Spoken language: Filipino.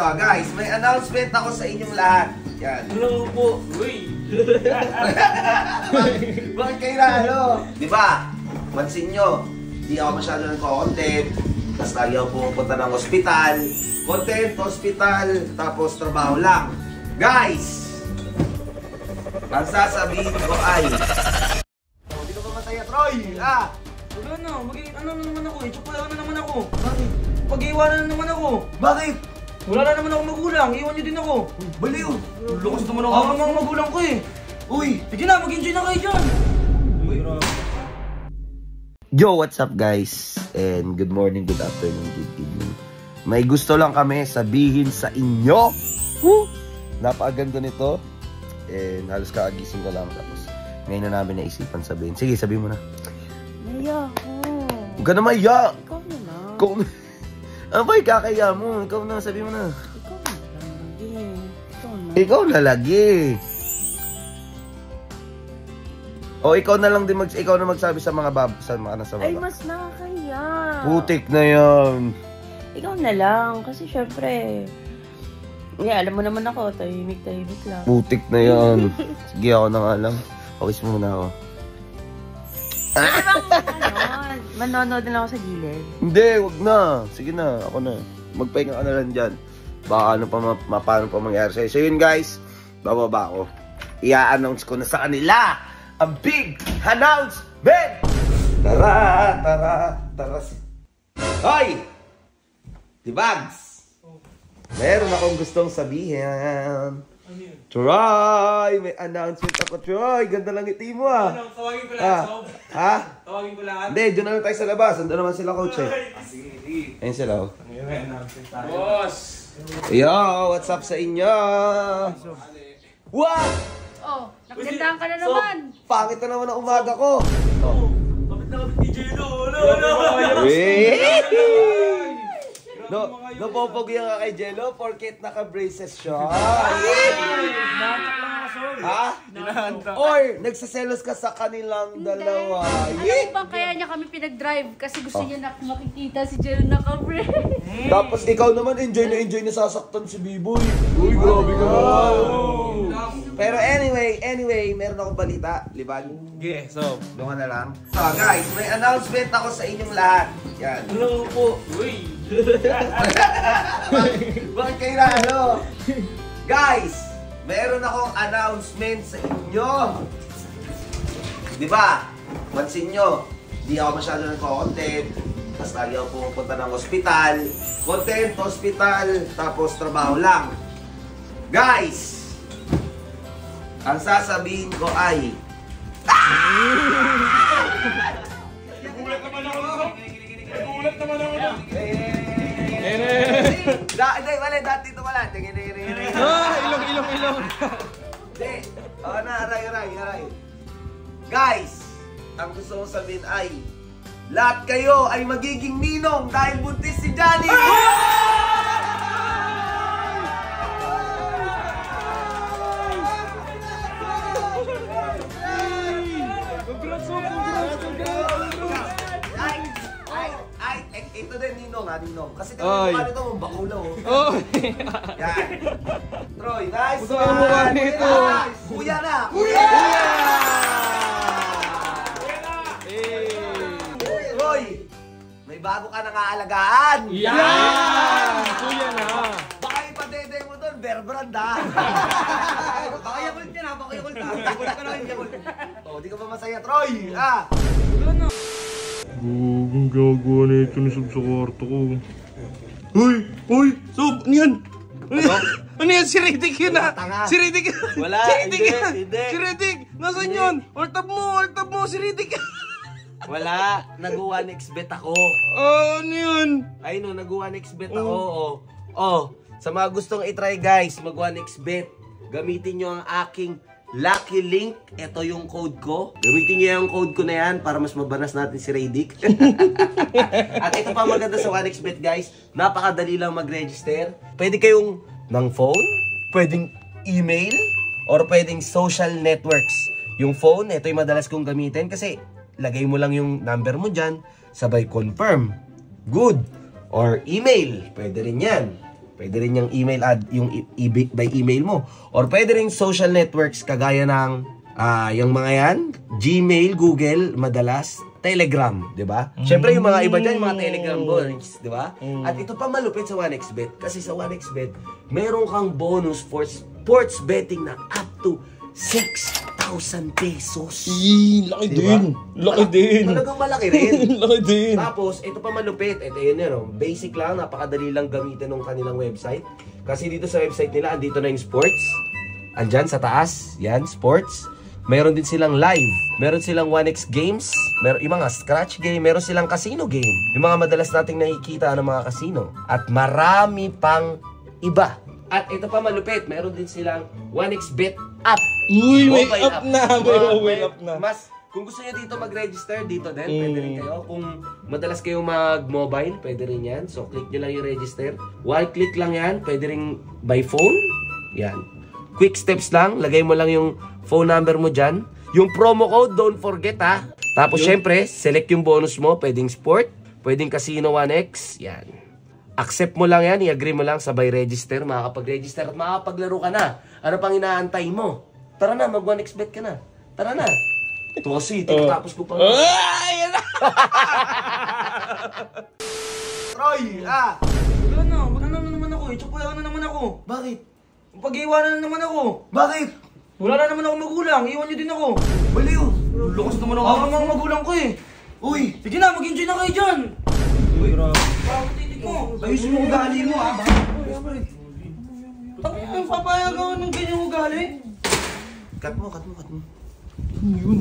To, guys, may announcement ako sa inyong lahat. Yan. Hello po. Uy. Bakit kayo na ano? Di ba? Pansin nyo, di ako masyado nagko-content. Tapos lagi ako pumupunta ng ospital. Content, hospital, tapos trabaho lang. Guys! Ang sasabihin ko ay... Oh, Hindi ka ba masaya, Troy? Ah! Wala na. Magiging ano na naman ako eh. Tsupala na naman ako. Bakit? Pag-iwanan na naman ako. Bakit? Wala na naman ako magulang. Iwan niyo din ako. Baliw! Lukas naman ako. Ako mga magulang ko eh. Uy! Sige na, mag-enjoy na kayo dyan. Yo, what's up guys? And good morning, good afternoon, good evening. May gusto lang kami sabihin sa inyo. Woo! Napakaganda nito. And halos kaagising ko lang. Tapos ngayon na namin naisipan sabihin. Sige, sabihin mo na. Naya ako. Huwag ka na maya. Ikaw na lang. Ano ba ikakaya mo? Ikaw na, sabihin mo na. Ikaw na lang. Lagi. Ikaw na. Ikaw lalagi. O ikaw na lang din mag ikaw na magsabi sa mga bab sa mga nasa Ay, baba. mas nakakaya. Putik na 'yan. Ikaw na lang. Kasi syempre, yeah, alam mo naman ako, tahimik, tahimik lang. Putik na 'yan. Sige ako na nga lang. Pawis muna ako. Ano ano, manonood na lang ako sa gilid. Hindi, wag na. Sige na, ako na. Magpahinga ka na lang dyan. Baka ano pa, ma, ma- paano pa mangyari sa'yo. So yun guys, bababa ako. I-announce ko na sa kanila ang big announcement! Tara, tara, tara. Hoy! Dibags! Meron akong gustong sabihin. Ano yun? Troy! May announcement ako, Troy! Ganda lang ngiti mo ah. Ano, tawagin ko Ah, lahat. Sob. ha? Tawagin ko lahat. Hindi, doon naman tayo sa labas. Andun naman sila, coach eh. Ah, Sige, sige. Ayun sila oh. Boss! Yo, what's up sa inyo? What? Oh, nakagandahan ka na So, naman. Pangit na naman ang umaga ko. Oh, No, napopogi nga kay Jello porket naka-braces siya. Ha? Or nagsiselos ka sa kanilang dalawa. Alam mo ba kaya niya kami pinag-drive? Kasi gusto niya na makikita si Jel naka-break. Tapos ikaw naman enjoy na enjoy na sasaktan si B-Boy. Uy, grabe ka Pero anyway, anyway, meron akong balita, Liban. Okay, so. Doon ka na lang. So guys, may announcement ako sa inyong lahat. Yan. Hello po. Uy. Bakit kayo na ano? Guys, meron akong announcement sa inyo. Di ba? Pansin nyo, di ako masyado nagko-content. Tapos lagi ako pumupunta ng ospital. Content, hospital, tapos trabaho lang. Guys, ang sasabihin ko ay... Nagulat naman ako. Nagulat naman ako. Hindi, mali, dati ito. Tingin, tingin, tingin, tingin. Ah, ilong, ilong, ilong. Hindi. Oo na, aray, aray, aray. Guys, ang gusto kong sabihin ay, lahat kayo ay magiging ninong dahil buntis si Johnny! Congrats congrats, congrats. Ay, ay, ay, ito din ninong ha, ninong. Kasi Ay. paano ito, bakulaw. oh. Oh. Yan. Troy, nice Puta ang mukha nito. Kuya na! Kuya! Troy, may bago ka nang aalagaan. Yan! Kuya na. Baka ipadede mo doon, bear brand ha. Baka yakult yan ha, baka yakult ha. Yakult ka na rin, yakult. Oh, di ka ba masaya, Troy? Ah! Gugong gagawa na ito ni Sub sa kwarto ko. Uy! Uy! Sub! Ano yan? Ano yan? Ano yan? Si Riddick yun ah! Si Riddick! Wala, Si Riddick hindi, hindi. Si Riddick! Nasaan yun? Altab mo! Altab mo! Si Riddick! Wala, nag-1 bet ako. Oh, ano yun? Ay no, nag-1 bet ako. Oh. oh, sa mga gustong i-try guys, mag-1 bet. Gamitin nyo ang aking Lucky Link. Ito yung code ko. Gamitin nyo yung code ko na yan para mas mabanas natin si Raydick. At ito pa maganda sa 1xbet guys, napakadali lang mag-register. Pwede kayong ng phone, pwedeng email, or pwedeng social networks. Yung phone, ito yung madalas kong gamitin kasi lagay mo lang yung number mo dyan, sabay confirm. Good. Or email, pwede rin yan. Pwede rin yung email ad, yung i- i- by email mo. Or pwede rin social networks kagaya ng ah yung mga yan, Gmail, Google, madalas, Telegram, di ba? Siyempre yung mga iba yung mga Telegram boys, di ba? At ito pa malupit sa 1xBet. Kasi sa 1xBet, meron kang bonus for sports betting na up to 6,000 pesos. Ih, laki Diba? din. Laki din. Talagang malaki rin. laki din. Tapos, ito pa malupit. Ito yun yun. oh. Basic lang, napakadali lang gamitin ng kanilang website. Kasi dito sa website nila, andito na yung sports. Andyan sa taas, yan, sports. Meron din silang live. Meron silang 1x games. Meron yung mga scratch game. Meron silang casino game. Yung mga madalas nating nakikita ng mga casino. At marami pang iba. At ito pa malupit, meron din silang 1x bet app. Uy, may Mobile up na. May mobile up na. Mas, kung gusto niyo dito mag-register, dito din, Mm. pwede rin kayo. Kung madalas kayo mag-mobile, pwede rin yan. So, click nyo lang yung register. One click lang yan, pwede rin by phone. Yan. Quick steps lang, lagay mo lang yung phone number mo dyan. Yung promo code, don't forget ha. Tapos, syempre, select yung bonus mo. Pwedeng sport, pwedeng casino 1x. Yan. Accept mo lang yan, i-agree mo lang sabay register, makakapag-register at makakapaglaro ka na. Ano pang inaantay mo? Tara na, mag 1xbet ka na. Tara na. Ito kasi, tapos ko pa. Ay. Troy, ah! Wala na, wala na naman ako eh. Tsaka na naman ako. Bakit? Pag-iwanan na naman ako. Bakit? Wala na naman ako magulang, iwan niyo din ako. Baliw! Lukas naman ako. Ako mga magulang ko eh. Uy! Sige na, mag-enjoy na kayo dyan. Uy, parang titig mo. Ayusin mo ugali mo, ah! Tapos ang papayag ako ng ganyang ugali. Cut mo, cut mo, cut mo. Yun.